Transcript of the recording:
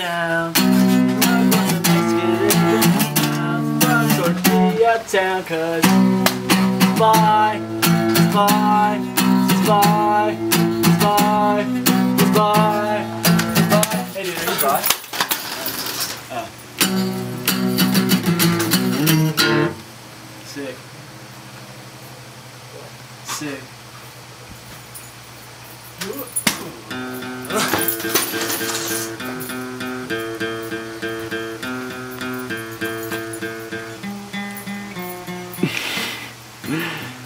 town. Love was a Mexican from Tortilla town. Cause spy, spy, spy, spy, spy, Hey, dude, are you. Sick. Sick. Ooh. えっ?